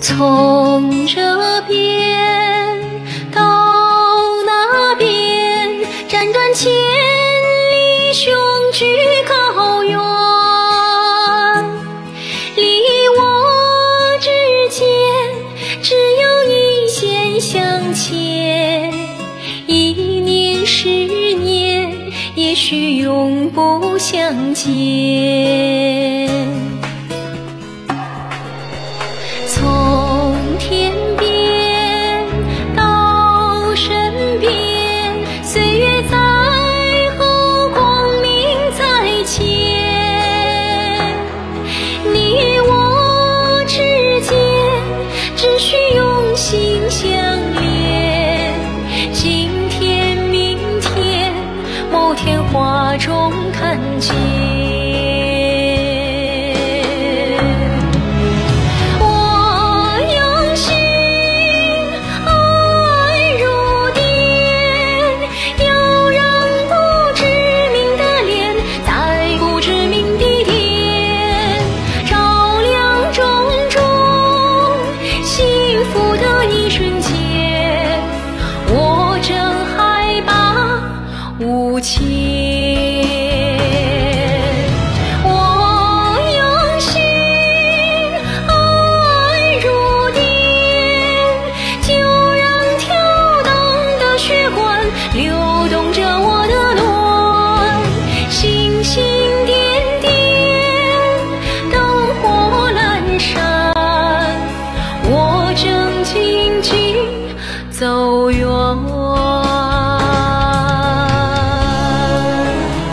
从这边到那边，辗转千里，雄踞高原。你我之间只有一线相牵，一年十年，也许永不相见。啊，中看尽。都有